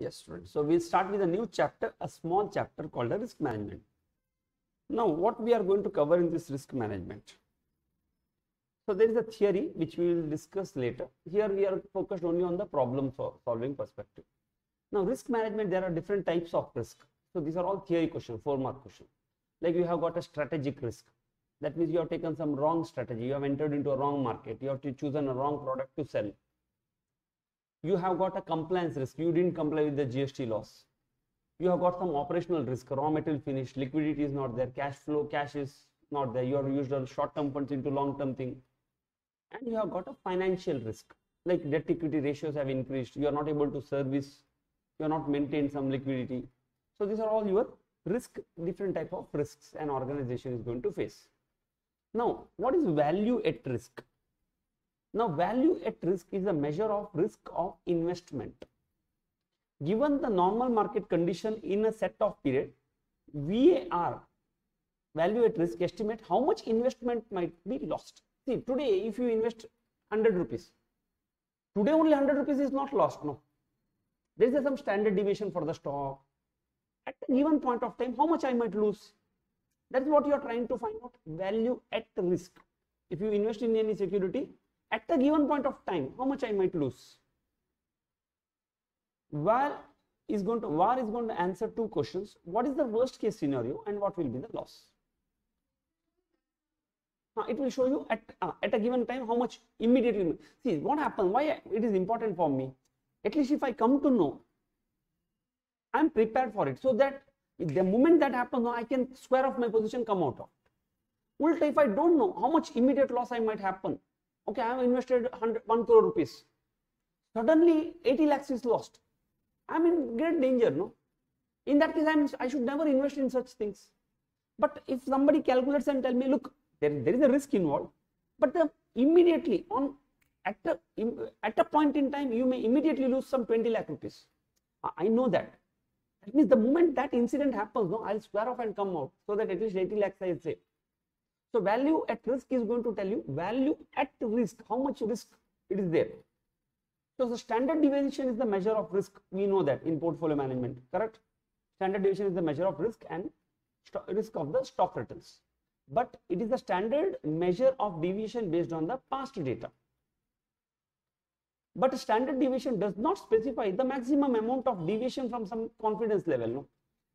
Yes, students. So we'll start with a new chapter, a small chapter called a risk management. Now, what we are going to cover in this risk management? So there is a theory which we will discuss later. Here we are focused only on the problem solving perspective. Now, risk management, there are different types of risk. So these are all theory questions, four mark question. Like you have got a strategic risk. That means you have taken some wrong strategy. You have entered into a wrong market. You have to chosen a wrong product to sell you have got a compliance risk. You didn't comply with the gst laws. You have got some operational risk. Raw material finished liquidity is not there cash flow cash is not there. You have used a short term funds into long term thing. And you have got a financial risk. Like debt equity ratios have increased. You are not able to service. You are not maintain some liquidity. So these are all your risk different type of risks an organization is going to face. Now what is value at risk now, value at risk is a measure of risk of investment. Given the normal market condition in a set of period, VAR, value at risk, estimate how much investment might be lost. See, today if you invest 100 rupees, today only 100 rupees is not lost, no. There is some standard deviation for the stock. At a given point of time, how much I might lose? That's what you are trying to find out, value at risk. If you invest in any security, at a given point of time how much i might lose? Var is going to is going to answer two questions. What is the worst case scenario and what will be the loss? Now it will show you at uh, at a given time how much immediately see what happens why it is important for me? At least if i come to know i'm prepared for it so that the moment that happens i can square off my position come out of. Ulta if i don't know how much immediate loss i might happen okay, I have invested 100, 1 crore rupees. Suddenly 80 lakhs is lost. I'm in great danger, no? In that case, I'm, I should never invest in such things. But if somebody calculates and tell me, look, there, there is a risk involved, but the immediately on at a, at a point in time, you may immediately lose some 20 lakh rupees. I know that. That means the moment that incident happens, no, I'll square off and come out so that at least 80 lakhs I say. So value at risk is going to tell you value at risk, how much risk it is there. So the standard deviation is the measure of risk. We know that in portfolio management, correct? Standard deviation is the measure of risk and risk of the stock returns. But it is the standard measure of deviation based on the past data. But standard deviation does not specify the maximum amount of deviation from some confidence level. No,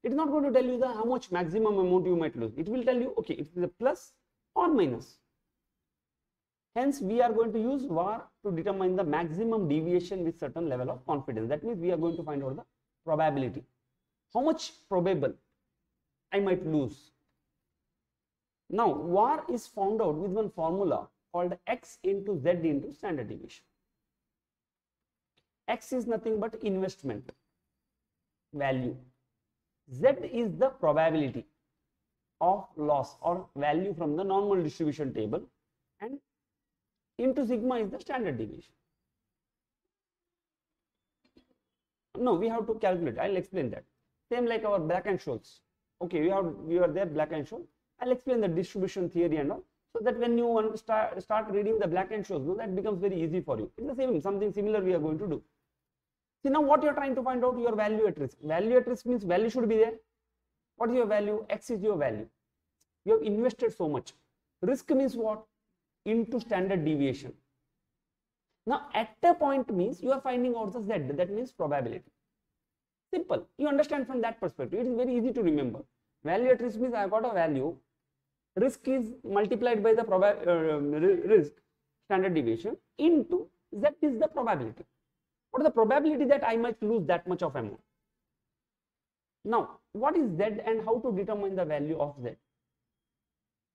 it is not going to tell you the how much maximum amount you might lose. It will tell you, okay, it is a plus or minus. Hence, we are going to use VAR to determine the maximum deviation with certain level of confidence. That means we are going to find out the probability. How much probable I might lose. Now, VAR is found out with one formula called X into Z into standard deviation. X is nothing but investment value. Z is the probability of loss or value from the normal distribution table and into sigma is the standard deviation. No, we have to calculate. I'll explain that. Same like our Black and Scholes. Okay, we have we are there Black and Scholes. I'll explain the distribution theory and all. So that when you want to start start reading the Black and Scholes, no, that becomes very easy for you. It's the same, something similar we are going to do. See now what you're trying to find out your value at risk. Value at risk means value should be there. What is your value? X is your value. You have invested so much. Risk means what? Into standard deviation. Now at a point means you are finding out the Z. That means probability. Simple. You understand from that perspective. It is very easy to remember. Value at risk means I got a value. Risk is multiplied by the uh, risk standard deviation into Z is the probability. What is the probability that I might lose that much of amount? Now, what is Z and how to determine the value of Z?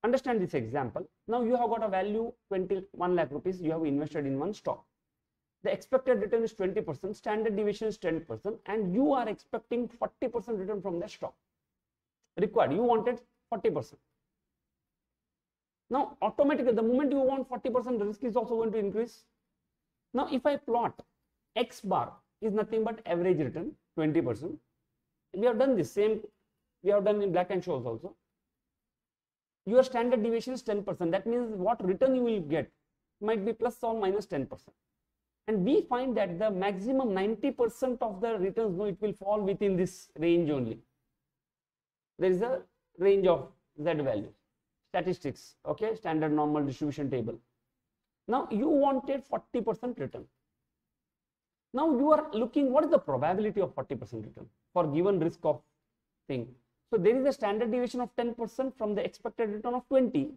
Understand this example. Now you have got a value 21 lakh rupees you have invested in one stock. The expected return is 20%, standard deviation is 10%, and you are expecting 40% return from the stock. Required, you wanted 40%. Now, automatically, the moment you want 40%, the risk is also going to increase. Now, if I plot X bar is nothing but average return 20%. We have done the same, we have done in Black and Scholes also. Your standard deviation is 10%. That means what return you will get might be plus or minus 10%. and we find that the maximum 90% of the returns no it will fall within this range only there is a range of z value statistics okay standard normal distribution table now you wanted 40% return now you are looking what is the probability of 40% return for given risk of thing so there is a standard deviation of 10% from the expected return of 20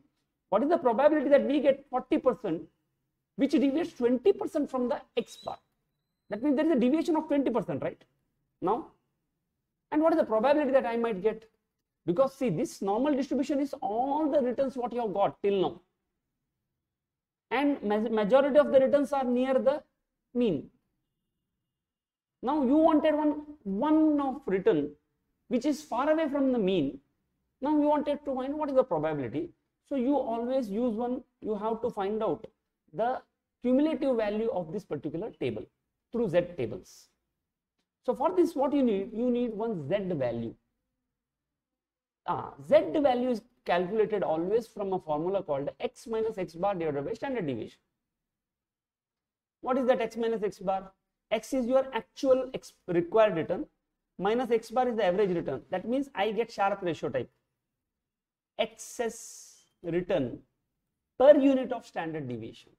what is the probability that we get 40% which deviates 20% from the x bar. That means there is a deviation of 20%, right? Now, and what is the probability that I might get? Because see, this normal distribution is all the returns what you have got till now. And majority of the returns are near the mean. Now you wanted one, one of return which is far away from the mean. Now you wanted to find what is the probability. So you always use one, you have to find out the cumulative value of this particular table through Z tables. So for this, what you need? You need one Z value. Ah, Z value is calculated always from a formula called x minus x bar divided by standard deviation. What is that x minus x bar? X is your actual required return minus x bar is the average return. That means I get Sharpe ratio type. Excess return per unit of standard deviation.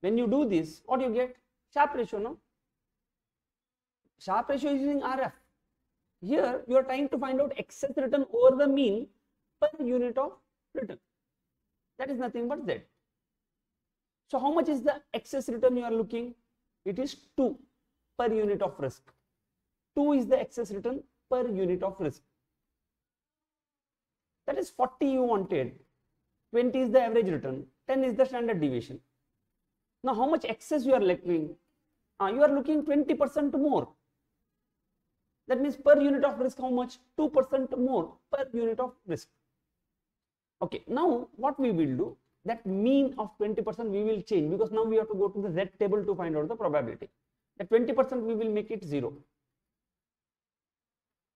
When you do this, what you get? Sharpe ratio, no? Sharpe ratio is using RF. Here, you are trying to find out excess return over the mean per unit of return. That is nothing but Z. So, how much is the excess return you are looking? It is 2 per unit of risk. 2 is the excess return per unit of risk. That is 40 you wanted. 20 is the average return. 10 is the standard deviation. Now, how much excess you are looking? Uh, you are looking 20% more. That means per unit of risk, how much? 2% more per unit of risk. Okay, now what we will do? That mean of 20% we will change because now we have to go to the Z table to find out the probability. That 20% we will make it 0.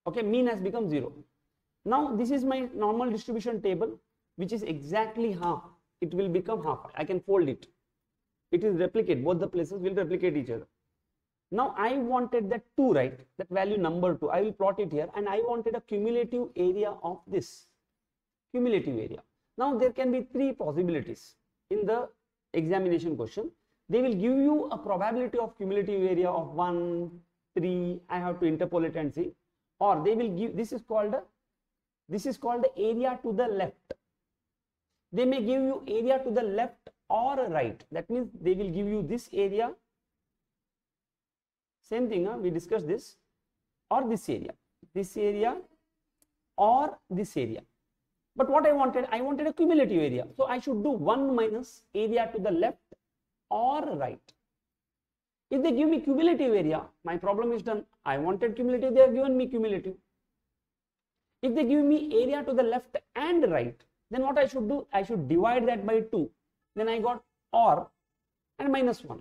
Okay, mean has become 0. Now this is my normal distribution table which is exactly half. It will become half. I can fold it it is replicate both the places will replicate each other now i wanted that 2 right that value number 2 i will plot it here and i wanted a cumulative area of this cumulative area now there can be three possibilities in the examination question they will give you a probability of cumulative area of 1 3 i have to interpolate and see or they will give this is called a, this is called the area to the left they may give you area to the left or right. That means they will give you this area. Same thing, huh? we discussed this or this area, this area or this area. But what I wanted, I wanted a cumulative area. So I should do 1 minus area to the left or right. If they give me cumulative area, my problem is done. I wanted cumulative, they have given me cumulative. If they give me area to the left and right, then what I should do? I should divide that by 2 then I got or and minus 1.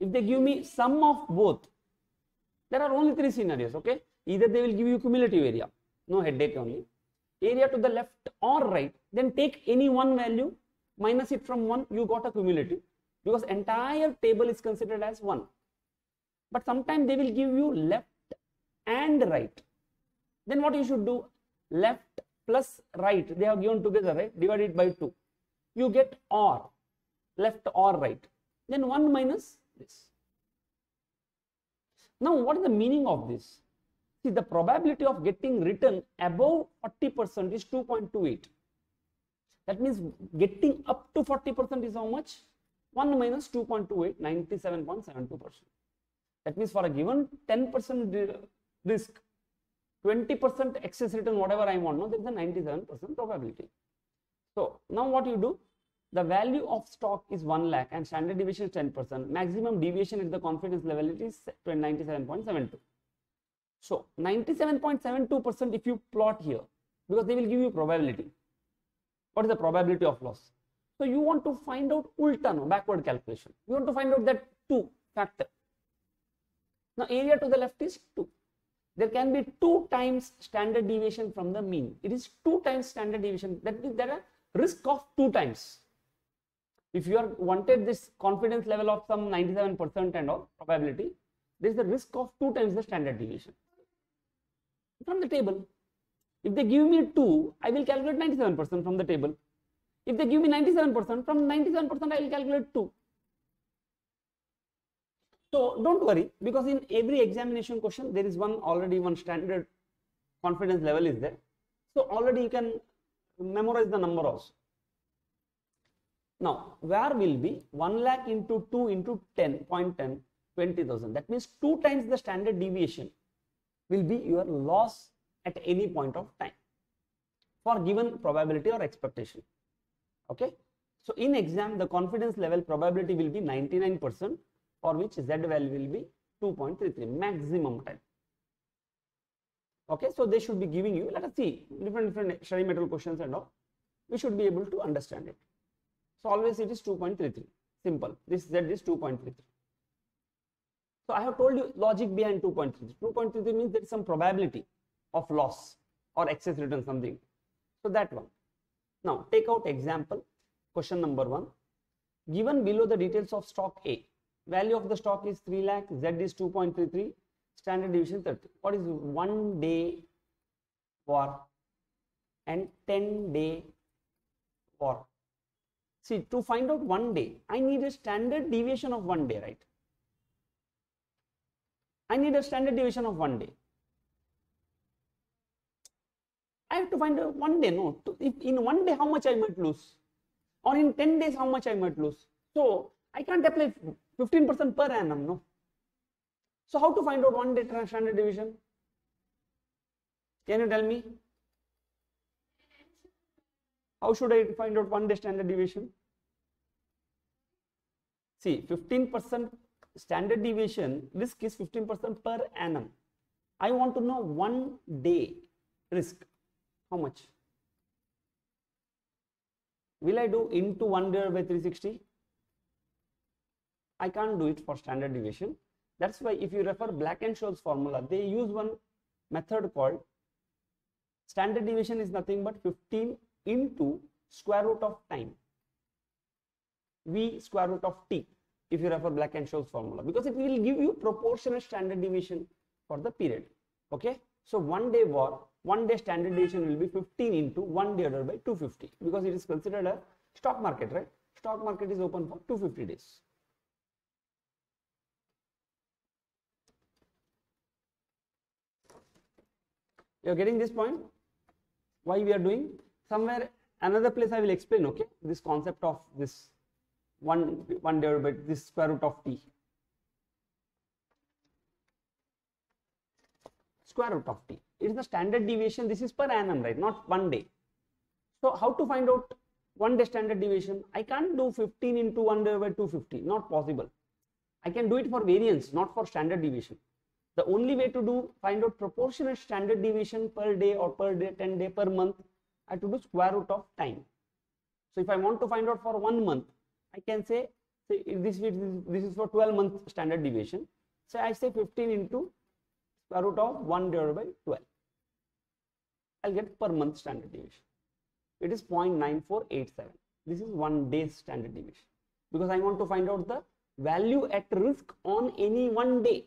If they give me sum of both, there are only three scenarios, okay? Either they will give you cumulative area, no headache only, area to the left or right, then take any one value, minus it from 1, you got a cumulative because entire table is considered as 1. But sometimes they will give you left and right. Then what you should do? Left plus right, they have given together, right? Divided by 2 you get or left or right then 1 minus this now what is the meaning of this see the probability of getting written above 40 percent is 2.28 that means getting up to 40 percent is how much 1 minus 2.28 97.72 percent that means for a given 10 percent risk 20 percent excess return whatever i want no there is a 97 percent probability so now what you do? The value of stock is 1 lakh and standard deviation is 10%. Maximum deviation at the confidence level it is 97.72. So 97.72% if you plot here because they will give you probability. What is the probability of loss? So you want to find out ulta no, backward calculation. You want to find out that 2 factor. Now area to the left is 2 there can be two times standard deviation from the mean. It is two times standard deviation. That means there are risk of two times. if you are wanted this confidence level of some 97% and all probability, there is the risk of two times the standard deviation from the table. If they give me 2, I will calculate 97% from the table. If they give me 97%, from 97% I will calculate 2. So don't worry because in every examination question there is one already one standard confidence level is there. So already you can memorize the number also. Now, where will be 1 lakh into 2 into 10, 0.10, 20,000. That means 2 times the standard deviation will be your loss at any point of time for given probability or expectation. Okay. So, in exam, the confidence level probability will be 99% for which Z value will be 2.33 maximum time. Okay. So, they should be giving you, let us see different, different study material questions and all. We should be able to understand it. So, always it is 2.33 simple. This Z is 2.33. So, I have told you logic behind 2.33. 2.33 means there is some probability of loss or excess return something. So, that one. Now, take out example question number 1. Given below the details of stock A, value of the stock is 3 lakh, Z is 2.33, standard deviation 30. What is one day VAR and 10 day VAR? See, to find out one day, I need a standard deviation of one day, right? I need a standard deviation of one day. I have to find out one day, no. In one day, how much I might lose? Or in 10 days, how much I might lose? So, I can't apply 15% per annum, no. So, how to find out one day standard deviation? Can you tell me? How should I find out one day standard deviation? See, 15% standard deviation risk is 15% per annum. I want to know one day risk. How much? Will I do into 1 divided by 360? I can't do it for standard deviation. That's why if you refer Black and Scholes formula, they use one method called standard deviation is nothing but 15 into square root of time. V square root of t if you refer Black and Scholes formula because it will give you proportional standard deviation for the period. Okay. So one day VAR, one day standard deviation will be 15 into 1 divided by 250 because it is considered a stock market, right? Stock market is open for 250 days. You are getting this point? Why we are doing? Somewhere another place I will explain, okay? This concept of this 1 1 divided by this square root of t square root of t it is the standard deviation. This is per annum right? Not one day. So how to find out one day standard deviation? I can't do 15 into 1 divided by 250 not possible. I can do it for variance not for standard deviation. The only way to do find out proportionate standard deviation per day or per day 10 day per month i have to do square root of time. So if i want to find out for one month I can say, say this, this is for 12 month standard deviation. So I say 15 into square root of 1 divided by 12. I'll get per month standard deviation. It is 0.9487. This is one day's standard deviation because I want to find out the value at risk on any one day.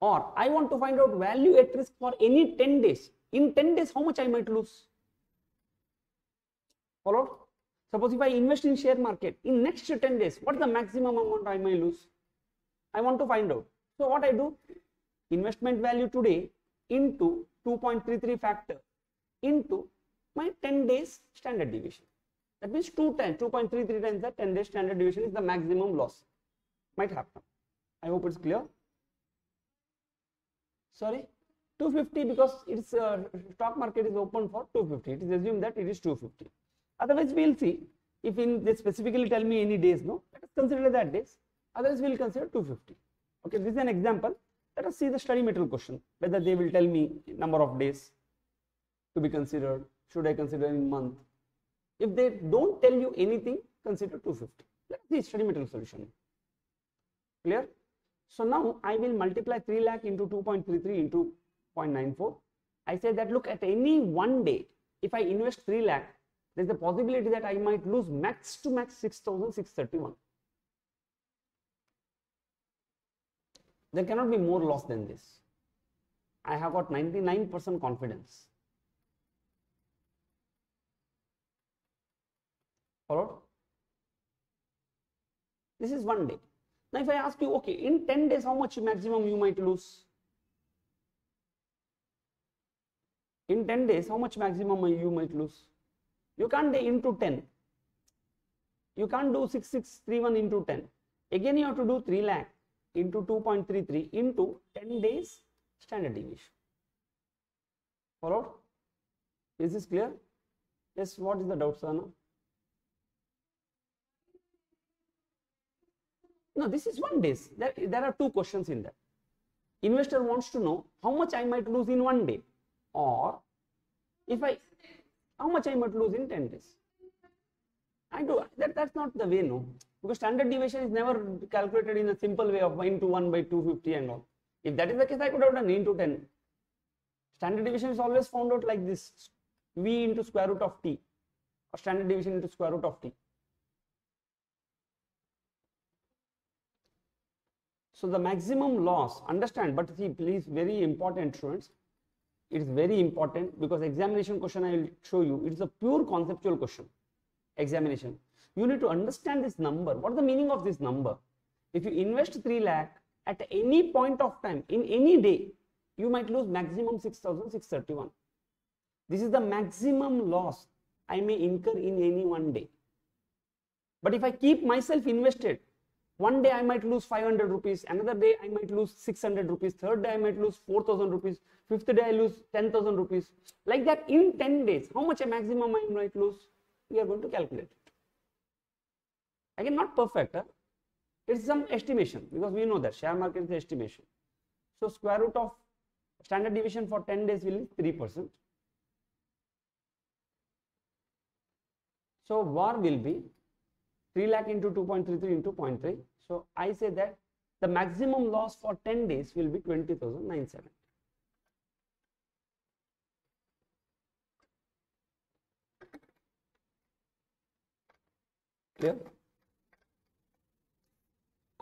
Or I want to find out value at risk for any 10 days. In 10 days, how much I might lose? Followed? Suppose if I invest in share market in next 10 days, what is the maximum amount I may lose? I want to find out. So what I do? Investment value today into 2.33 factor into my 10 days standard deviation. That means 2 times, 2.33 times the 10 days standard deviation is the maximum loss. Might happen. I hope it's clear. Sorry, 250 because its uh, stock market is open for 250. It is assumed that it is 250. Otherwise, we will see if in they specifically tell me any days, no, let us consider that days. Otherwise, we will consider 250. Okay, this is an example. Let us see the study material question, whether they will tell me number of days to be considered, should I consider in month. If they don't tell you anything, consider 250. Let's see the study material solution. Clear? So now I will multiply 3 lakh into 2.33 into 0.94. I say that look at any one day, if I invest 3 lakh, There is a possibility that I might lose max to max 6,631. There cannot be more loss than this. I have got 99% confidence. Followed? This is one day. Now, if I ask you, okay, in 10 days, how much maximum you might lose? In 10 days, how much maximum you might lose? You can't do into 10. You can't do 6631 into 10. Again, you have to do 3 lakh into 2.33 into 10 days standard deviation. Followed? Is this clear? Yes, what is the doubt, sir? No? No, this is one days. There, there are two questions in that. Investor wants to know how much I might lose in one day or if I, how much I might lose in 10 days. I do, that, that's not the way, no. Because standard deviation is never calculated in a simple way of 1 into 1 by 250 and all. If that is the case, I could have done into 10. Standard deviation is always found out like this, V into square root of t or standard deviation into square root of t. So the maximum loss, understand, but see, please, very important students, it is very important because examination question I will show you, it is a pure conceptual question, examination. You need to understand this number. What is the meaning of this number? If you invest 3 lakh at any point of time, in any day, you might lose maximum 6,631. This is the maximum loss I may incur in any one day. But if I keep myself invested one day I might lose 500 rupees, another day I might lose 600 rupees, third day I might lose 4000 rupees, fifth day I lose 10,000 rupees. Like that in 10 days, how much a maximum I might lose? We are going to calculate. Again, not perfect. Huh? It's some estimation because we know that share market is estimation. So square root of standard deviation for 10 days will be 3%. So VAR will be 3 lakh into 2.33 into 0.3. So I say that the maximum loss for 10 days will be 20,097. Clear?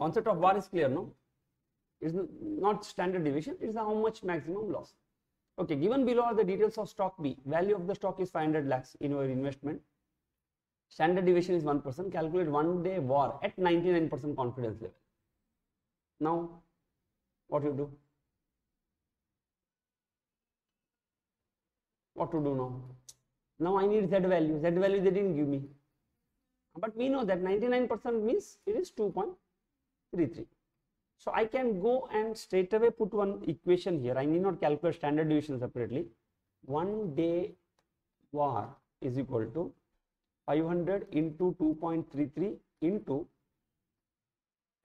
Concept of VAR is clear, no? It's not standard deviation, it's how much maximum loss. Okay, given below are the details of stock B. Value of the stock is 500 lakhs in your investment Standard deviation is 1%. Calculate one day VAR at 99% confidence level. Now, what you do? What to do now? Now I need Z value. Z value they didn't give me. But we know that 99% means it is 2.33. So I can go and straight away put one equation here. I need not calculate standard deviation separately. One day VAR is equal to 500 into 2.33 into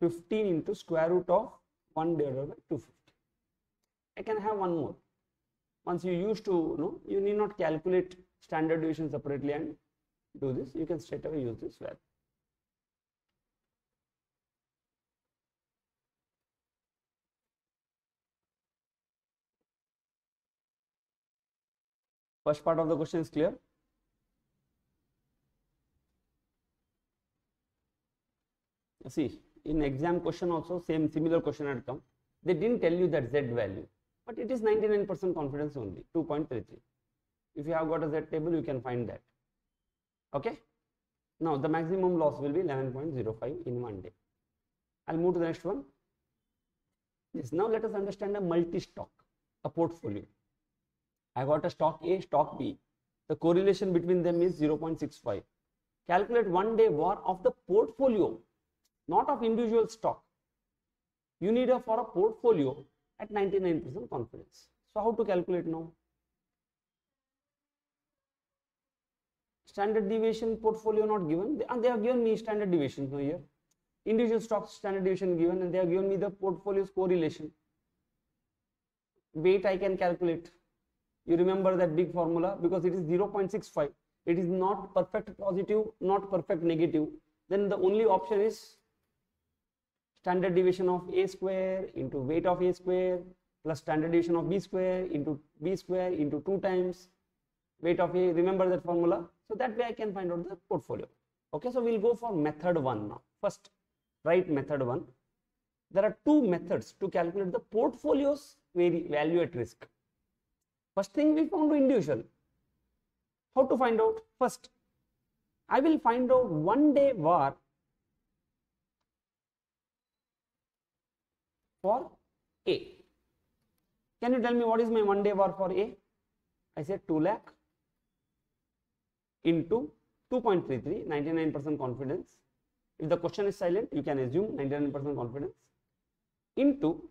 15 into square root of 1 divided by 250. I can have one more. Once you used to you know, you need not calculate standard deviation separately and do this. You can straight away use this value. First part of the question is clear. see in exam question also same similar question had come. They didn't tell you that z value but it is 99% confidence only 2.33 if you have got a z table you can find that. Okay? Now the maximum loss will be 11.05 in one day. I'll move to the next one. Yes now let us understand a multi stock a portfolio i got a stock a stock b the correlation between them is 0.65 calculate one day VAR of the portfolio not of individual stock. You need a for a portfolio at 99% confidence. So how to calculate now? Standard deviation portfolio not given. They, they have given me standard deviation here. Individual stocks standard deviation given and they have given me the portfolio's correlation. Weight I can calculate. You remember that big formula because it is 0.65. It is not perfect positive, not perfect negative. Then the only option is standard deviation of a square into weight of a square plus standard deviation of b square into b square into 2 times weight of a remember that formula So that way I can find out the portfolio. Okay, so we'll go for method one now. First, write method one. There are two methods to calculate the portfolio's value at risk. First thing we found individual. How to find out? First, I will find out one day VAR for A. Can you tell me what is my one day VAR for A? I said 2 lakh into 2.33, 99% confidence. If the question is silent, you can assume 99% confidence into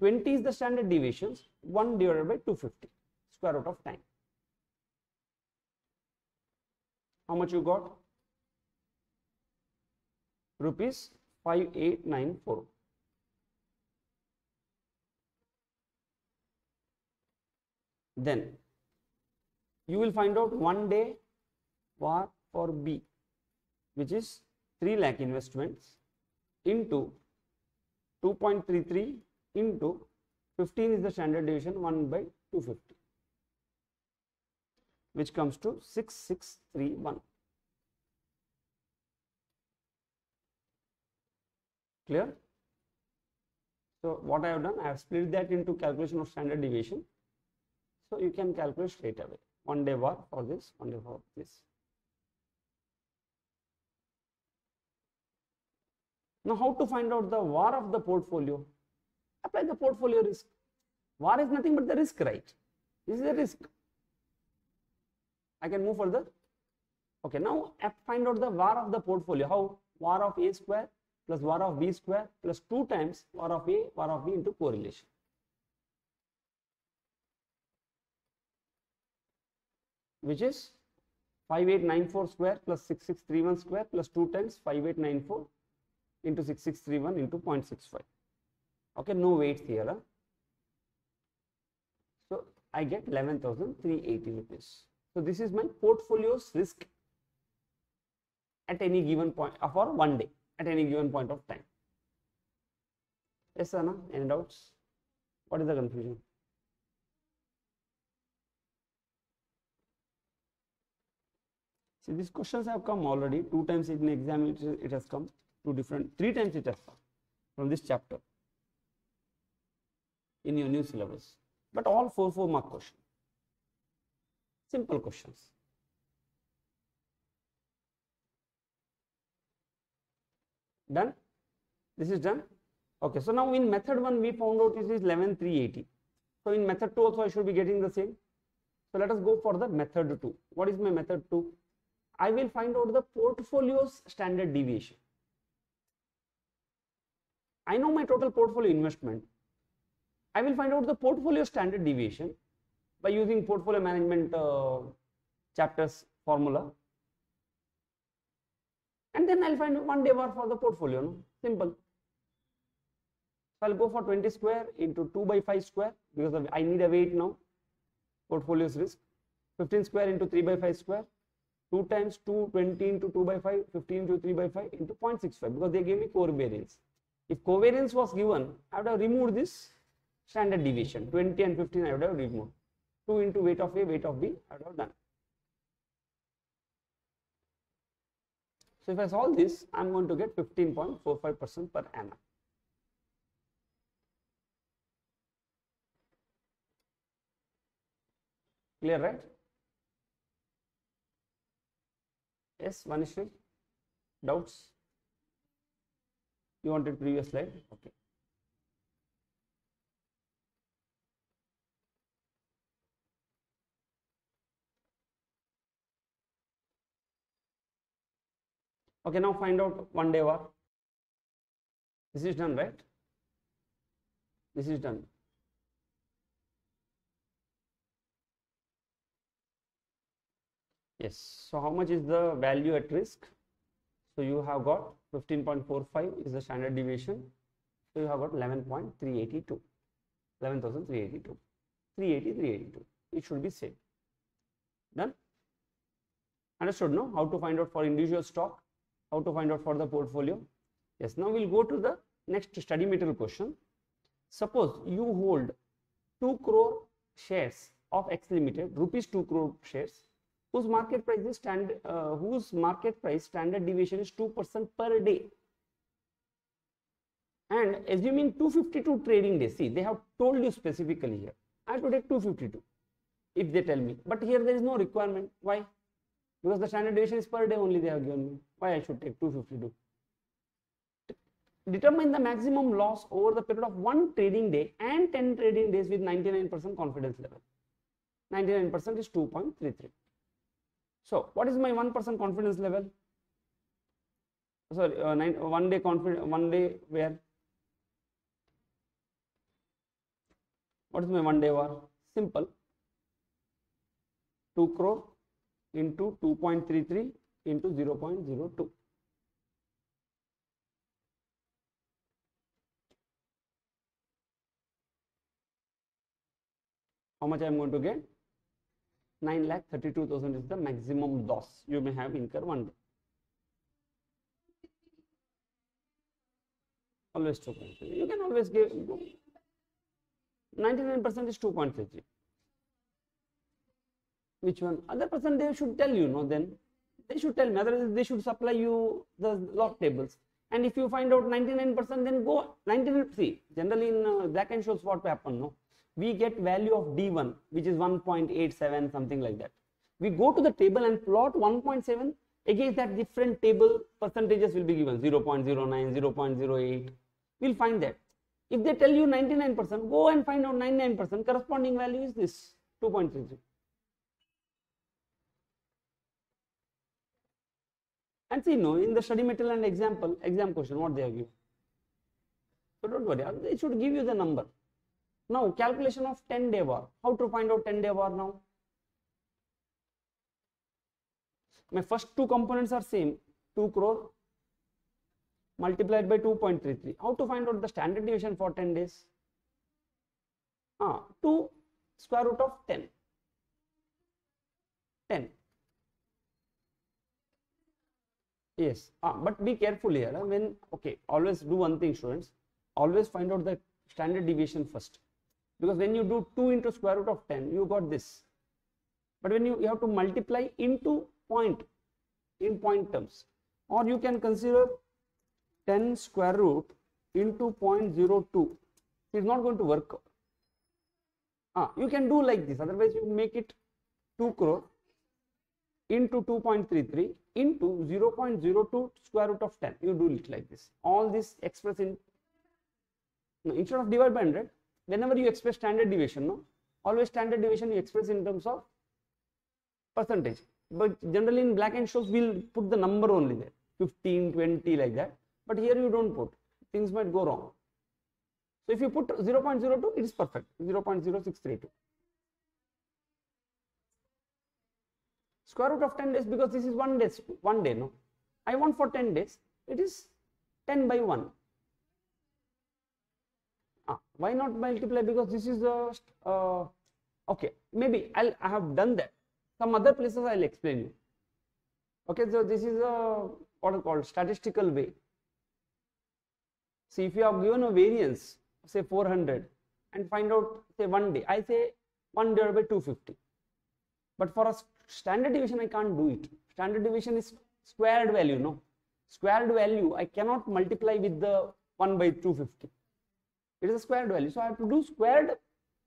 20 is the standard deviations, 1 divided by 250, square root of time. How much you got? Rupees 5894. Then you will find out one day VAR for B, which is 3 lakh investments into 2.33 into 15 is the standard deviation 1 by 250 which comes to 6631 clear so what I have done I have split that into calculation of standard deviation so you can calculate straight away one day VAR for this one day for this Now, how to find out the VAR of the portfolio? Apply the portfolio risk. VAR is nothing but the risk, right? This is the risk. I can move further. Okay, now find out the VAR of the portfolio. How? VAR of A square plus VAR of B square plus 2 times VAR of A, VAR of B into correlation. Which is 5894 square plus 6631 square plus 2 times 5894 into 6631 into 0.65 okay no weights here huh? so i get 11380 rupees so this is my portfolio's risk at any given point for one day at any given point of time. Yes Anna any doubts? What is the confusion see these questions have come already. Two times in the exam it, it has come. Two different, three times it has come from this chapter in your new syllabus, but all 4 4 mark questions. Simple questions. Done? This is done? Okay, so now in method 1 we found out it is 11380. So in method 2 also I should be getting the same. So let us go for the method 2. What is my method 2? I will find out the portfolio's standard deviation. I know my total portfolio investment. I will find out the portfolio standard deviation by using portfolio management uh, chapters formula. And then I'll find one day VAR for the portfolio. No? Simple. So I'll go for 20 square into 2 by 5 square because I need a weight now. Portfolio's risk. 15 square into 3 by 5 square. 2 times 2, 20 into 2 by 5, 15 into 3 by 5 into 0.65 because they gave me covariance. If covariance was given, I would have removed this standard deviation 20 and 15 I would have removed 2 into weight of A, weight of B I would have done. So if I solve this, I am going to get 15.45% per annum. Clear, right? Yes, Vanishri? Doubts? You wanted previous slide? Okay. Okay, now find out one day VAR. This is done, right? This is done. Yes. So how much is the value at risk? So you have got 15.45 is the standard deviation. So you have got 11.382, 11,382, 380, 382. It should be same. Done? Understood, no? How to find out for individual stock, how to find out for the portfolio. Yes, now we'll go to the next study material question. Suppose you hold 2 crore shares of X Limited, rupees 2 crore shares whose market price is stand uh, whose market price standard deviation is 2% per day. And assuming 252 trading days see they have told you specifically here. I have to take 252 if they tell me. But here there is no requirement. Why? Because the standard deviation is per day only they have given me why i should take 252 determine the maximum loss over the period of one trading day and 10 trading days with 99% confidence level 99% is 2.33 so what is my 1% confidence level? Sorry, uh, nine, one day confidence, one day where? What is my one day VAR? Simple. 2 crore into 2.33 into 0 0.02. How much I am going to get? 9 lakh 32,000 is the maximum loss you may have incur one day. Always 2.3. You can always give 99% is 2.33. Which one? Other person they should tell you, no? Then they should tell me. Otherwise, they should supply you the log tables. And if you find out 99%, then go 99. See, generally in uh, Black-Scholes, what happen? No, we get value of D1 which is 1.87 something like that. We go to the table and plot 1.7 against that different table percentages will be given 0.09, 0.08 we'll find that. If they tell you 99% go and find out 99% corresponding value is this 2.33. And see no in the study material and example exam question what they have given. So don't worry they should give you the number. Now calculation of 10 day VAR. How to find out 10 day VAR now? My first two components are same 2 crore multiplied by 2.33. How to find out the standard deviation for 10 days? Ah, 2 square root of 10. 10. Yes, ah, but be careful here. When okay, always do one thing, students. Always find out the standard deviation first. Because when you do 2 into square root of 10 you got this. But when you, you have to multiply into point in point terms. Or you can consider 10 square root into 0.02 it's not going to work. Ah, you can do like this. Otherwise you make it 2 crore into 2.33 into 0.02 square root of 10 you do it like this all this express in no, instead of divide by 100 whenever you express standard deviation, no, always standard deviation you express in terms of percentage. But generally in Black and Scholes we'll put the number only there, 15, 20 like that. But here you don't put, things might go wrong. So if you put 0 0.02, it is perfect, 0 0.0632. Square root of 10 days because this is one day, one day, no. I want for 10 days, it is 10 by 1 Ah, why not multiply? Because this is the uh, okay maybe i'll i have done that. Some other places i'll explain you. Okay so this is a what is called? Statistical way. See if you have given a variance say 400 and find out say one day i say 1 divided by 250 but for a standard deviation i can't do it standard deviation is squared value no squared value i cannot multiply with the 1 by 250 it is a squared value. So I have to do squared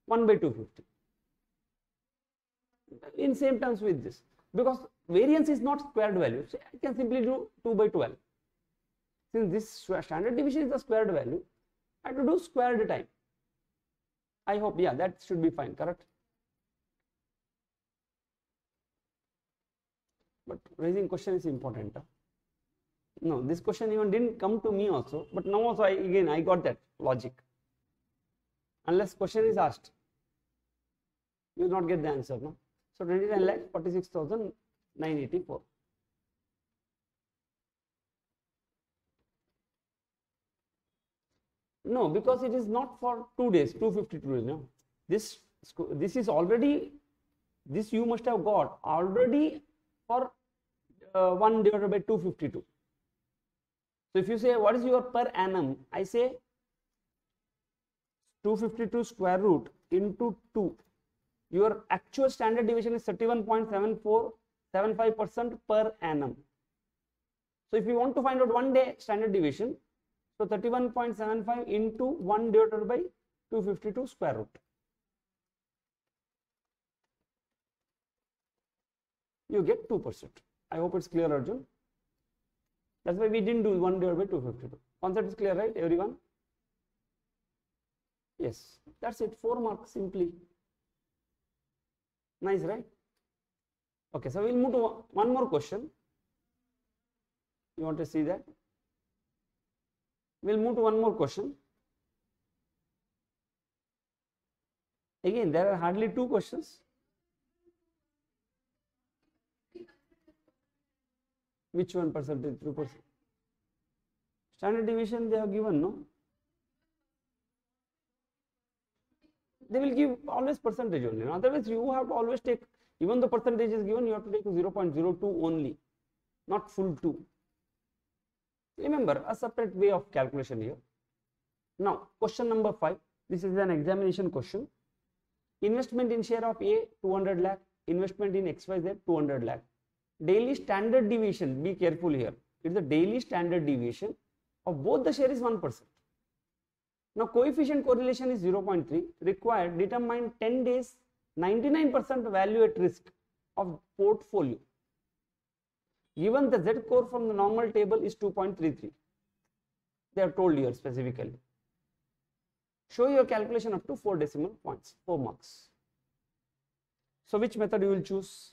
1 by 250 in same terms with this because variance is not squared value. So I can simply do 2 by 12. Since this standard deviation is a squared value, I have to do squared time. I hope, yeah, that should be fine, correct? But raising question is important. No, this question even didn't come to me also, but now also I, again I got that logic. Unless question is asked you will not get the answer no? So 29 lakh 46984 no because it is not for 2 days 252 days no? This this is already this you must have got already for uh, 1 divided by 252 so if you say what is your per annum i say 252 square root into 2 your actual standard deviation is 31.74 0.75% per annum. So if you want to find out one day standard deviation, so 31.75 into 1 divided by 252 square root. You get 2%. I hope it's clear, Arjun. That's why we didn't do 1 divided by 252. Concept is clear, right, everyone? Yes, that's it. 4 marks simply. Nice, right? Okay, so we'll move to one more question. You want to see that? We'll move to one more question. Again, there are hardly two questions. Which one percentage? Two percent. Standard deviation they have given, no? They will give always percentage only. Otherwise, you have to always take, even the percentage is given, you have to take 0.02 only, not full 2. Remember, a separate way of calculation here. Now, question number 5. This is an examination question. Investment in share of A 200 lakh, investment in XYZ 200 lakh. Daily standard deviation, be careful here. It's the daily standard deviation of both the share is 1%. Now, coefficient correlation is 0.3. Required, determine 10 days 99% value at risk of portfolio. Given the Z score from the normal table is 2.33. They are told here specifically. Show your calculation up to 4 decimal points, 4 marks. So, which method you will choose?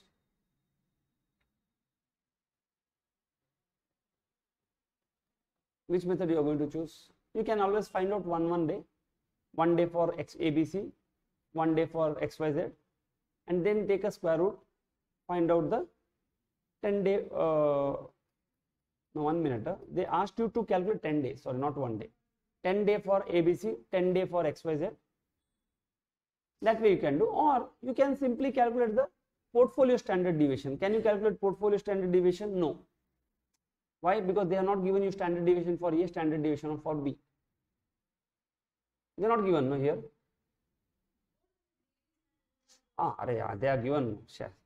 Which method you are going to choose? You can always find out one one day, one day for X ABC, one day for XYZ, and then take a square root, find out the 10 day uh, no one minute uh, they asked you to calculate 10 days. Sorry not one day. 10 day for abc 10 day for xyz that way you can do. Or you can simply calculate the portfolio standard deviation. Can you calculate portfolio standard deviation? No why because they are not given you standard deviation for a standard deviation for b they are not given no here ah yeah, they are given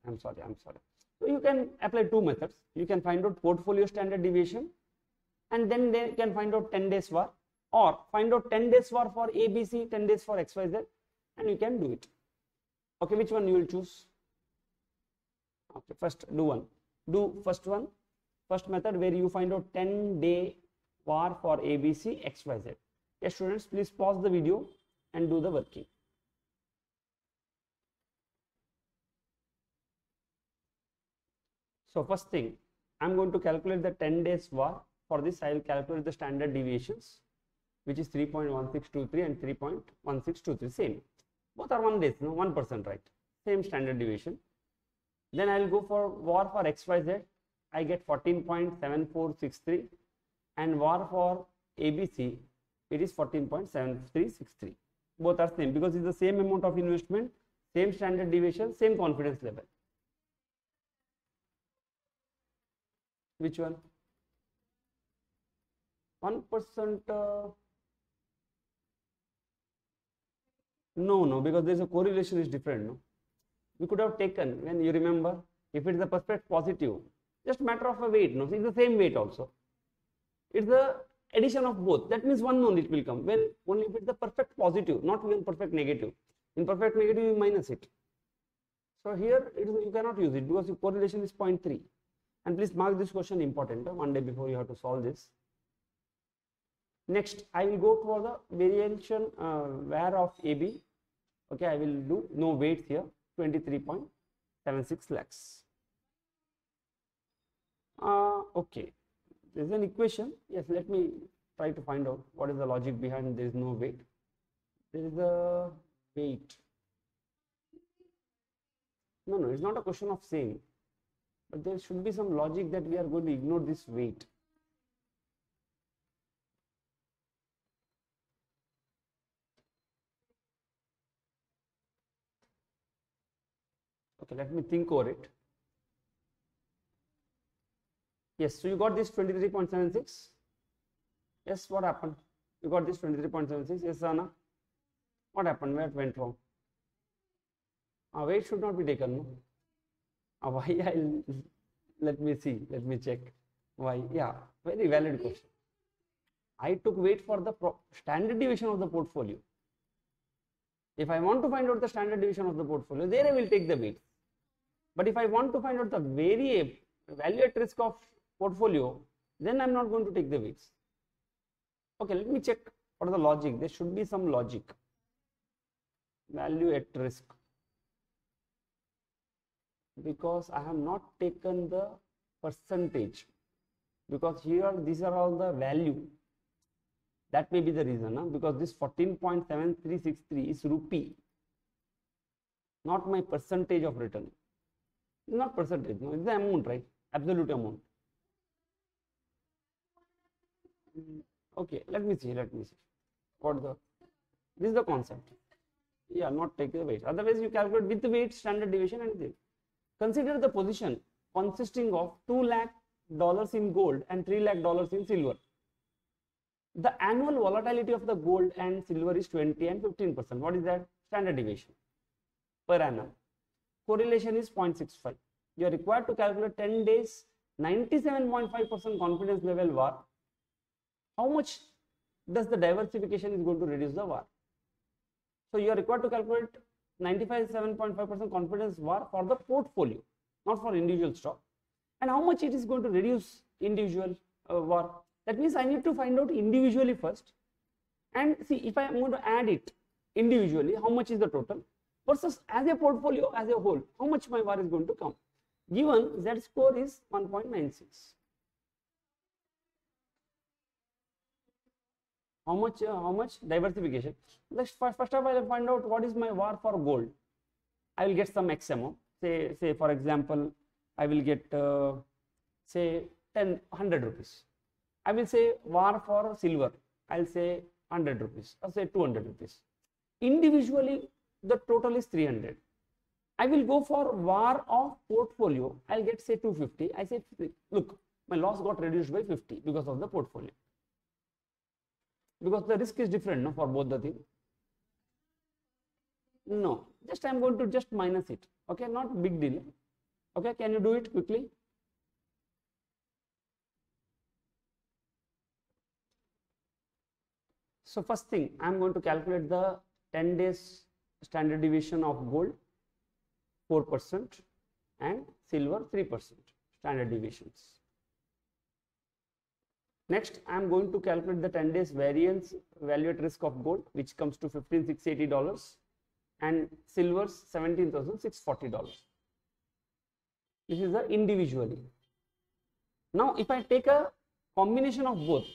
i'm sorry i'm sorry so you can apply two methods. You can find out portfolio standard deviation and then they can find out 10 days VAR or find out 10 days VAR for ABC, 10 days for XYZ and you can do it. Okay, which one you will choose? Okay, first do one. Do first one, first method where you find out 10 day VAR for ABC, XYZ. Yes, students, please pause the video and do the working. So first thing, I'm going to calculate the 10 days VAR. For this, I will calculate the standard deviations, which is 3.1623 and 3.1623, same. Both are one days, no, 1%, right? Same standard deviation. Then I will go for VAR for XYZ. I get 14.7463 and VAR for ABC, it is 14.7363. Both are same because it's the same amount of investment, same standard deviation, same confidence level. Which one? 1% uh, no no because there is a correlation is different no we could have taken when you remember if it is a perfect positive just matter of a weight no? It's the same weight also. It's the addition of both. That means one only it will come. When only if it's the perfect positive not even perfect negative. In perfect negative you minus it. So here it is, you cannot use it because the correlation is 0.3 and please mark this question important uh, one day before you have to solve this. Next i will go for the variation uh, where of ab okay i will do no weights here. 23.76 lakhs uh, okay there is an equation yes let me try to find out what is the logic behind there is no weight there is a weight no no it's not a question of saying but there should be some logic that we are going to ignore this weight. Okay, let me think over it. Yes, so you got this 23.76. Yes, what happened? You got this 23.76. Yes, Anna. What happened? Where it went wrong? Uh, weight should not be taken. No? Uh, why I'll let me see, let me check. Why? Yeah, very valid question. I took weight for the standard deviation of the portfolio. If I want to find out the standard deviation of the portfolio, there I will take the weight. But if I want to find out the variable value at risk of portfolio, then I'm not going to take the weights. Okay, let me check for the logic. There should be some logic. Value at risk. Because I have not taken the percentage. Because here these are all the value. That may be the reason, huh? because this 14.7363 is rupee, not my percentage of return. Not percentage, no, it's the amount, right? Absolute amount. Okay, let me see, let me see. What the, this is the concept. Yeah, not take the weight. Otherwise, you calculate with the weight, standard deviation, anything. Consider the position consisting of 2 lakh dollars in gold and 3 lakh dollars in silver. The annual volatility of the gold and silver is 20 and 15 percent. What is that? Standard deviation per annum. Correlation is 0.65. You are required to calculate 10 days 97.5% confidence level VAR how much does the diversification is going to reduce the VAR? So you are required to calculate 95.7.5% confidence VAR for the portfolio, not for individual stock. And how much it is going to reduce individual uh, VAR? That means I need to find out individually first. And see if I am going to add it individually, how much is the total versus as a portfolio as a whole, how much my VAR is going to come. Given Z score is 1.96. how much uh, how much? Diversification. Let's first of all i'll find out what is my var for gold. I will get some xmo say say for example i will get uh, say 10 100 rupees. I will say var for silver. I'll say 100 rupees or say 200 rupees. Individually the total is 300 i will go for var of portfolio. I'll get say 250 i say look my loss got reduced by 50 because of the portfolio because the risk is different no, for both the things. No, just I am going to just minus it. Okay, not big deal. Okay, can you do it quickly? So first thing, I am going to calculate the 10 days standard deviation of gold 4% and silver 3% standard deviations. Next, I am going to calculate the 10 days variance value at risk of gold, which comes to $15,680 and silver's $17,640. This is the individually. Now, if I take a combination of both,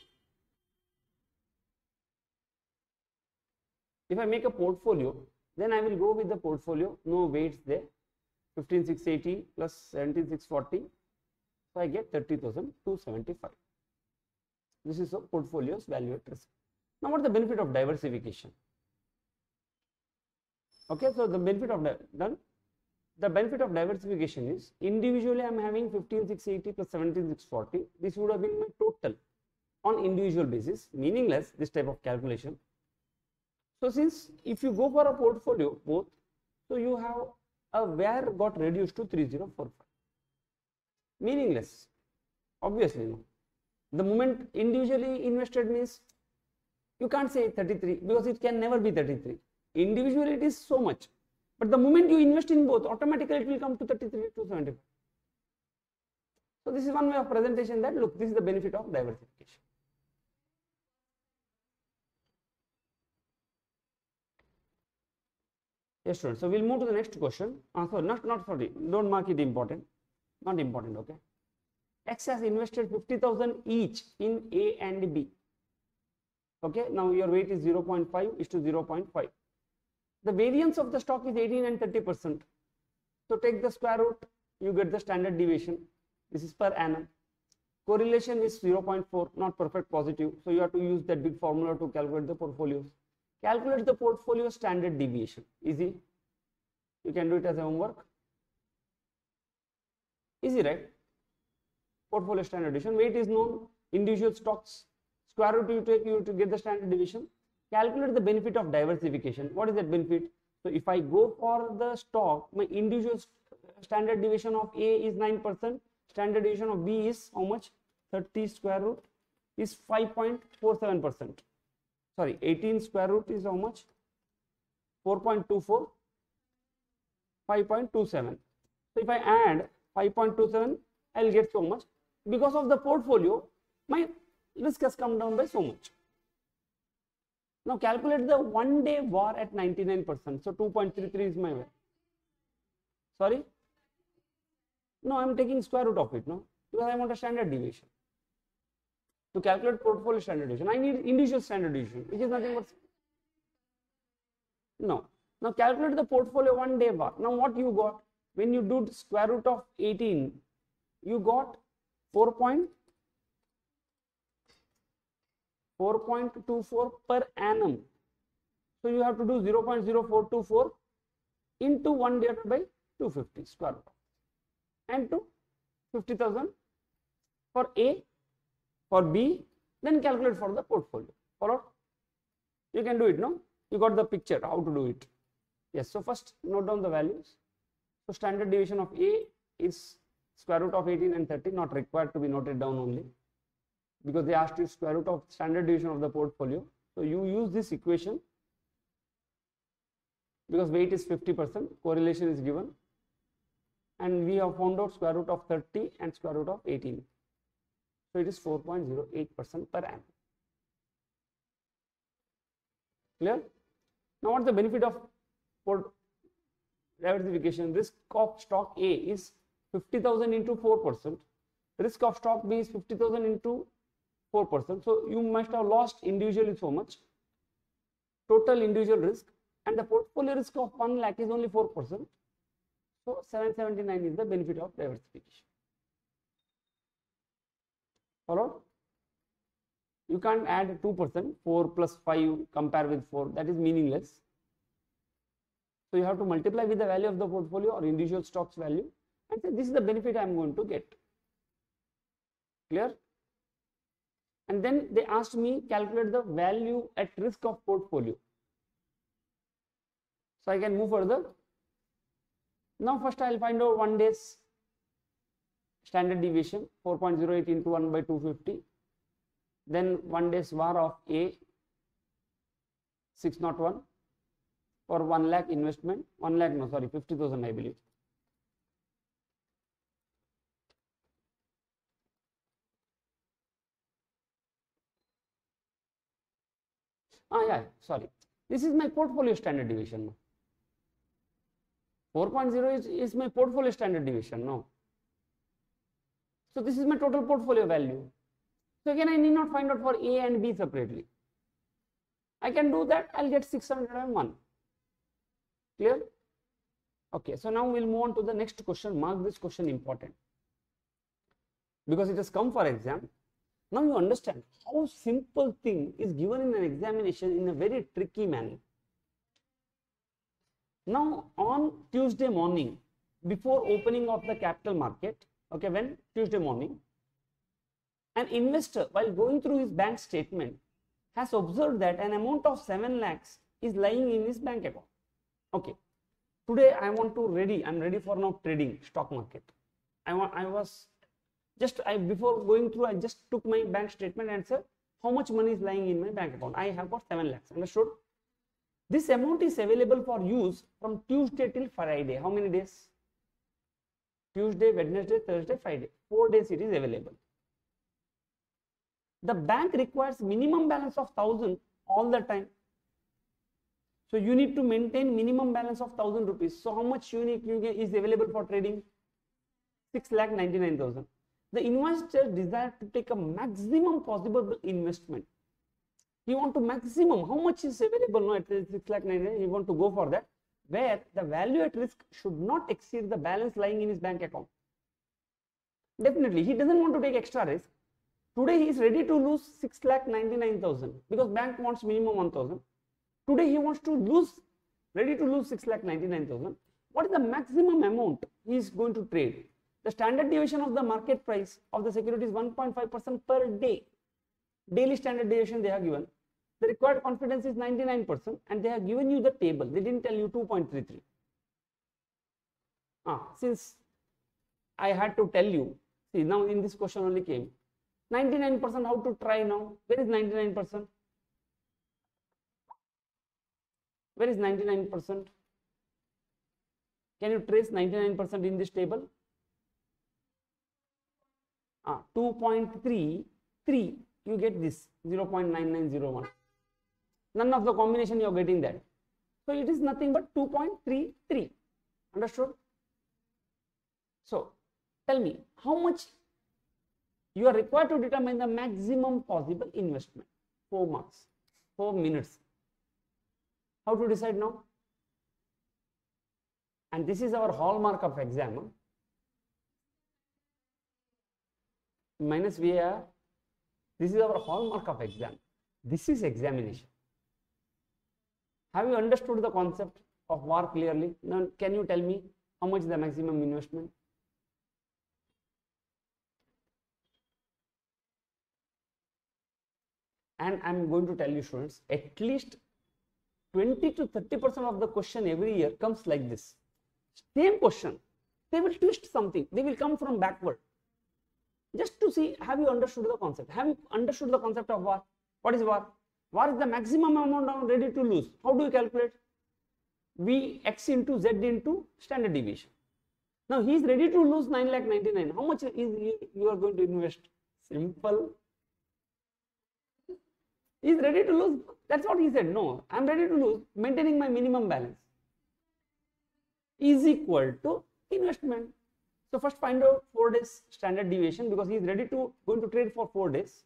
if I make a portfolio, then I will go with the portfolio, no weights there, 15680 plus 17640, so I get 30,275. This is a portfolio's value at risk. Now, what is the benefit of diversification? Okay, so the benefit of done. The benefit of diversification is individually I am having 15680 plus 17640. This would have been my total on individual basis, meaningless this type of calculation. So since if you go for a portfolio both, so you have a where got reduced to 3045. Meaningless, obviously no the moment individually invested means you can't say 33 because it can never be 33 individually it is so much. But the moment you invest in both automatically it will come to 33 to 75 so this is one way of presentation that look this is the benefit of diversification. Yes students so we'll move to the next question. Uh, sorry not not sorry don't mark it important. Not important okay X has invested 50,000 each in A and B. Okay, now your weight is 0.5 is to 0.5. The variance of the stock is 18 and 30 percent. So take the square root, you get the standard deviation. This is per annum. Correlation is 0.4, not perfect positive. So you have to use that big formula to calculate the portfolios. Calculate the portfolio standard deviation. Easy. You can do it as a homework. Easy, right? Portfolio standard deviation. Weight is known, individual stocks, square root you take you to get the standard deviation. Calculate the benefit of diversification. What is that benefit? So if I go for the stock, my individual standard deviation of A is 9%, standard deviation of B is how much? 30 square root is 5.47%. Sorry, 18 square root is how much? 4.24, 5.27. So if I add 5.27, I'll get so much. Because of the portfolio, my risk has come down by so much. Now calculate the one day VAR at 99%. So 2.33 is my way. Sorry? No, I'm taking square root of it, no? Because I want a standard deviation. To calculate portfolio standard deviation, I need individual standard deviation, which is nothing but no. Now calculate the portfolio one day VAR. Now what you got? When you do square root of 18, you got 4. 4.24 per annum. So you have to do 0.0424 into 1 divided by 250 square root and to 50,000 for A, for B, then calculate for the portfolio. Follow? You can do it, no? You got the picture how to do it. Yes, so first note down the values. So standard deviation of A is square root of 18 and 30, not required to be noted down only because they asked you square root of standard deviation of the portfolio. So you use this equation because weight is 50%, correlation is given and we have found out square root of 30 and square root of 18. So it is 4.08% per annum. Clear? Now what is the benefit of port diversification? Risk of stock A is 50,000 into 4%. Risk of stock B is 50,000 into 4%. So you must have lost individually so much. Total individual risk and the portfolio risk of 1 lakh is only 4%. So 779 is the benefit of diversification. Follow? You can't add 2%, 4 plus 5 compare with 4, that is meaningless. So you have to multiply with the value of the portfolio or individual stocks value and say this is the benefit I am going to get. Clear? and then they asked me calculate the value at risk of portfolio. So i can move further. Now first i'll find out one day's standard deviation 4.08 into 1 by 250 then one day's var of a 601 for 1 lakh investment. 1 lakh no sorry 50000 i believe Ah, yeah, sorry. This is my portfolio standard deviation. 4.0 is, is my portfolio standard deviation. No. So this is my total portfolio value. So again, I need not find out for A and B separately. I can do that. I'll get 601. Clear? Okay. So now we'll move on to the next question. Mark this question important because it has come for exam. Now you understand how simple thing is given in an examination in a very tricky manner. Now on Tuesday morning, before opening of the capital market, okay, when Tuesday morning, an investor while going through his bank statement has observed that an amount of 7 lakhs is lying in his bank account. Okay, today I want to ready, I'm ready for now trading stock market. I want, I was just I before going through, I just took my bank statement and said how much money is lying in my bank account. I have got 7 lakhs. Understood? This amount is available for use from Tuesday till Friday. How many days? Tuesday, Wednesday, Thursday, Friday. Four days it is available. The bank requires minimum balance of 1000 all the time. So you need to maintain minimum balance of 1000 rupees. So how much unique is available for trading? 6 lakh 99,000 the investor desire to take a maximum possible investment. He want to maximum. How much is available? Now at 6 lakh 9 he want to go for that. Where the value at risk should not exceed the balance lying in his bank account. Definitely he doesn't want to take extra risk. Today he is ready to lose 6 lakh 99000 because bank wants minimum 1000 today he wants to lose ready to lose 6 lakh 99000 what is the maximum amount he is going to trade the standard deviation of the market price of the security is 1.5% per day. Daily standard deviation they have given. The required confidence is 99% and they have given you the table. They didn't tell you 2.33. Ah, since I had to tell you, see now in this question only came 99% how to try now? Where is 99%? Where is 99%? Can you trace 99% in this table? Ah, 2.33, you get this 0.9901. None of the combination you are getting that. So it is nothing but 2.33. Understood? So tell me how much you are required to determine the maximum possible investment. 4 marks, 4 minutes. How to decide now? And this is our hallmark of exam. huh? Minus VAR. This is our hallmark of exam. This is examination. Have you understood the concept of VAR clearly? Now, can you tell me how much the maximum investment? And I'm going to tell you students, at least 20 to 30% of the question every year comes like this. Same question. They will twist something. They will come from backward. Just to see, have you understood the concept? Have you understood the concept of VAR? What is VAR? VAR is the maximum amount of ready to lose. How do you calculate? V x into z into standard deviation. Now he is ready to lose 9 lakh 99. How much is you, you are going to invest? Simple. He is ready to lose. That's what he said. No, I am ready to lose, maintaining my minimum balance is equal to investment. So first find out 4 days standard deviation because he is ready to going to trade for 4 days.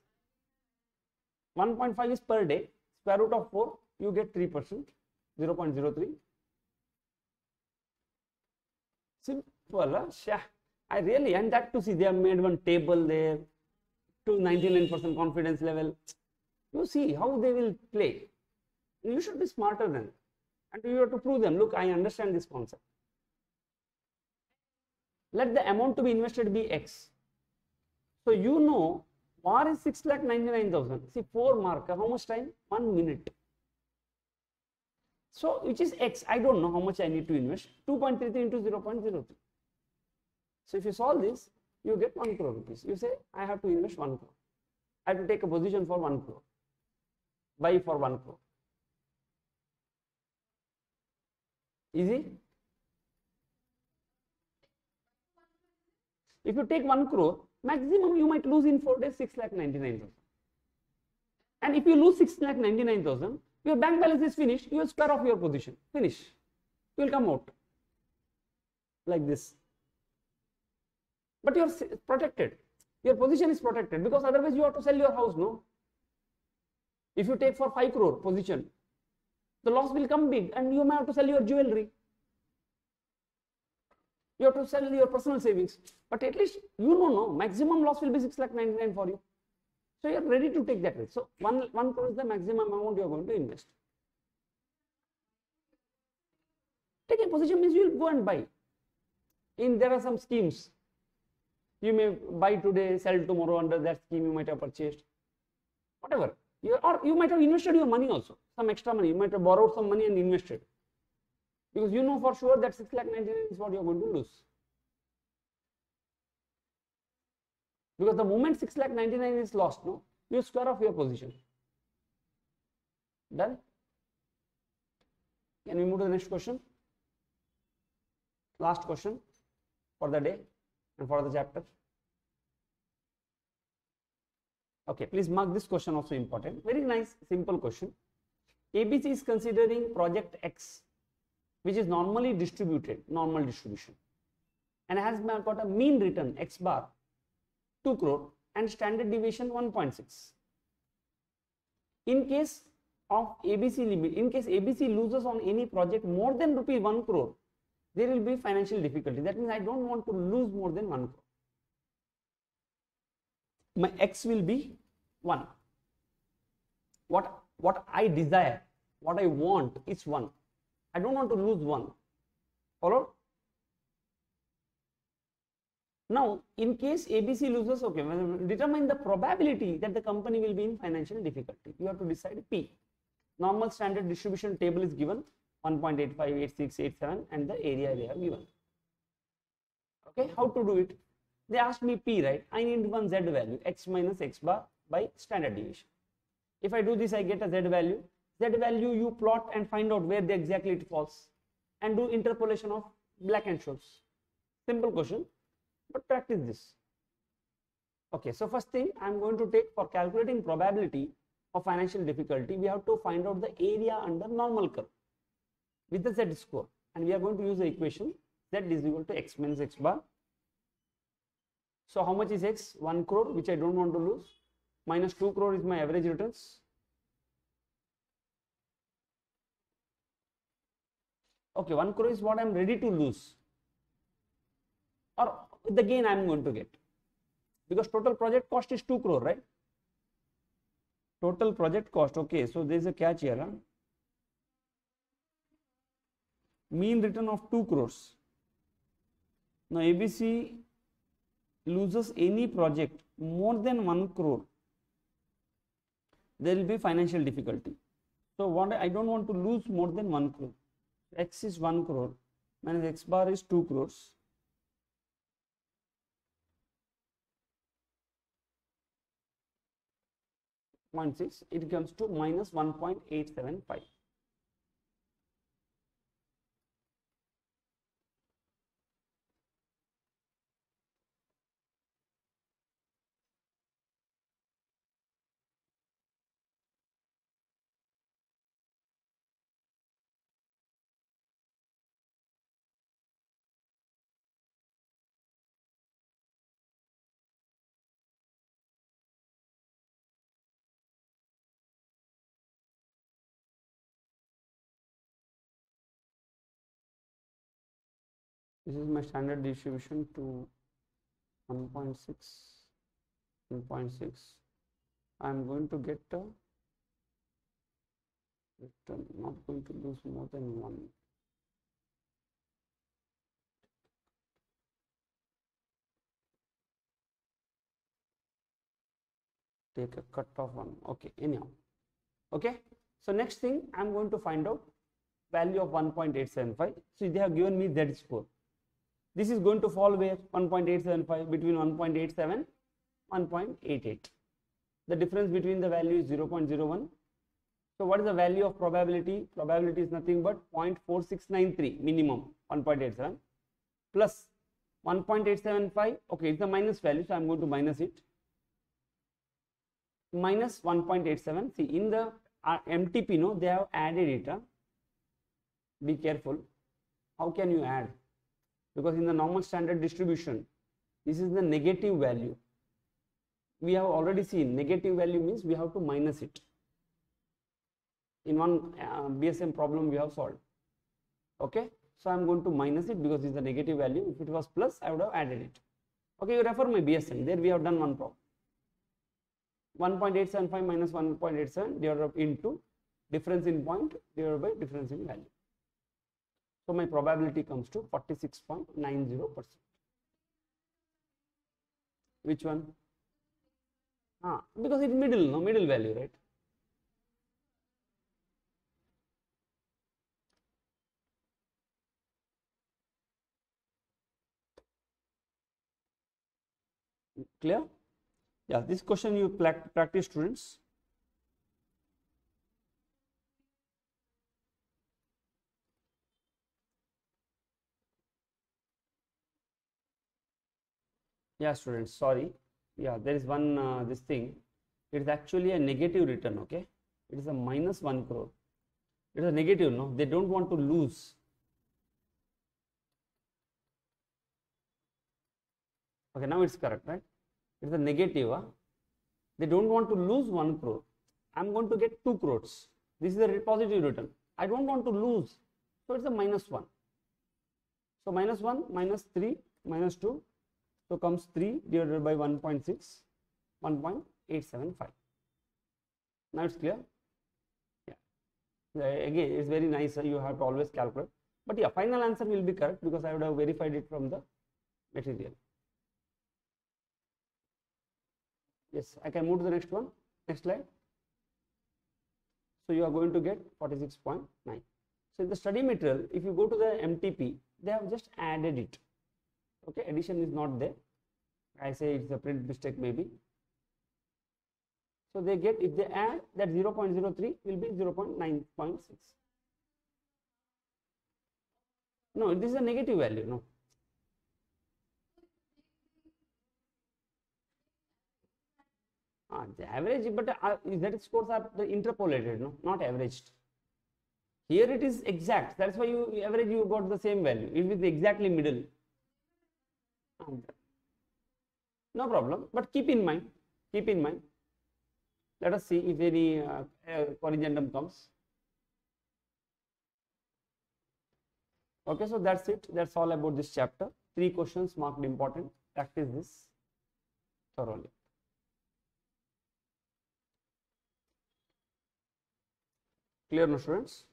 1.5 is per day. Square root of 4, you get 3%, 0.03. Simple, huh? I really, and that to see they have made one table there to 99% confidence level. You see how they will play. You should be smarter than, and you have to prove them. Look, I understand this concept. Let the amount to be invested be X. So you know VAR is 6 lakh 99,000. See, 4 mark, how much time? 1 minute. So, which is X, I don't know how much I need to invest. 2.33 into 0.03. So, if you solve this, you get 1 crore rupees. You say, I have to invest 1 crore. I have to take a position for 1 crore. Buy for 1 crore. Easy? If you take 1 crore, maximum you might lose in 4 days 6 lakh 99,000. And if you lose 6 lakh 99,000, your bank balance is finished, you will square off your position. Finish. You will come out like this. But you are protected. Your position is protected because otherwise you have to sell your house, no? If you take for 5 crore position, the loss will come big and you may have to sell your jewelry you have to sell your personal savings. But at least you know no maximum loss will be 6 lakh 99 for you. So you are ready to take that risk. So one one crore is the maximum amount you are going to invest. Taking position means you will go and buy. In there are some schemes. You may buy today sell tomorrow under that scheme you might have purchased. Whatever. You, or you might have invested your money also. Some extra money. You might have borrowed some money and invested because you know for sure that 6 lakh 99 is what you are going to lose. Because the moment 6 lakh 99 is lost, no, you square off your position. Done? Can we move to the next question? Last question for the day and for the chapter. Okay, please mark this question also important. Very nice, simple question. ABC is considering project X which is normally distributed, normal distribution, and has got a mean return x bar 2 crore and standard deviation 1.6. In case of ABC limit, in case ABC loses on any project more than rupee 1 crore, there will be financial difficulty. That means I don't want to lose more than 1 crore. My x will be 1. What, what I desire, what I want is 1. I don't want to lose one. Follow? Now, in case ABC loses, okay, determine the probability that the company will be in financial difficulty. You have to decide P. Normal standard distribution table is given 1.85, 86, 87 and the area they have given. Okay, how to do it? They asked me P, right? I need one Z value, X minus X bar by standard deviation. If I do this, I get a Z value. Z value you plot and find out where the exactly it falls and do interpolation of Black-Scholes. Simple question, but practice this. Okay, so first thing I'm going to take for calculating probability of financial difficulty, we have to find out the area under normal curve with the Z score and we are going to use the equation Z is equal to X minus X bar. So how much is X? 1 crore which I don't want to lose minus 2 crore is my average returns. Okay, 1 crore is what I'm ready to lose or the gain I'm going to get because total project cost is 2 crore, right? Total project cost, okay, so there is a catch here. Huh? Mean return of 2 crores. Now ABC loses any project more than 1 crore, there will be financial difficulty. So what I don't want to lose more than 1 crore. X is 1 crore minus X bar is 2 crores. 0.6 it comes to minus 1.875 this is my standard distribution to 1.6 1.6 I am going to get a return not going to lose more than one. Take a cut of one. Okay anyhow. Okay so next thing i'm going to find out value of 1.875 so they have given me z score this is going to fall where? 1.875 between 1.87 1.88 the difference between the value is 0.01 so what is the value of probability? Probability is nothing but 0.4693 minimum 1.87 plus 1.875 okay it's the minus value so i'm going to minus it. Minus 1.87 see in the uh, mtp no they have added it huh? be careful. How can you add because in the normal standard distribution this is the negative value. We have already seen negative value means we have to minus it. In one uh, bsm problem we have solved. Okay? So i'm going to minus it because it's a negative value. If it was plus i would have added it. Okay you refer my bsm there we have done one problem. 1.875 minus 1.87 divided into difference in point divided by difference in value so my probability comes to 46.90%. Which one? Ah, because it's middle, no middle value, right? Clear? Yeah, this question you practice students. Yeah students sorry. Yeah there is one uh, this thing. It is actually a negative return okay? It is a minus 1 crore. It is a negative no? They don't want to lose. Okay now it's correct right? It is a negative huh? they don't want to lose 1 crore. I'm going to get 2 crores. This is a positive return. I don't want to lose. So it's a minus 1 so minus 1 minus 3 minus 2 so comes 3 divided by 1.6, 1.875. Now it's clear? Yeah. Again, it's very nice. Uh, you have to always calculate. But yeah, final answer will be correct because I would have verified it from the material. Yes, I can move to the next one. Next slide. So you are going to get 46.9. So in the study material, if you go to the MTP, they have just added it okay addition is not there i say it's a print mistake maybe so they get if they add that 0.03 will be 0.9.6 no this is a negative value no Ah, the average, but uh, Z scores are the interpolated, no, not averaged. Here it is exact. That's why you average you got the same value. It is exactly middle. No problem. But keep in mind, keep in mind. Let us see if any uh, uh, corrigendum comes. Okay, so that's it. That's all about this chapter. Three questions marked important. Practice this thoroughly. Clear, no students?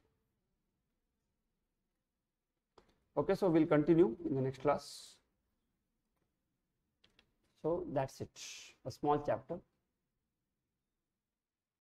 Okay, so we'll continue in the next class. So that's it, a small chapter.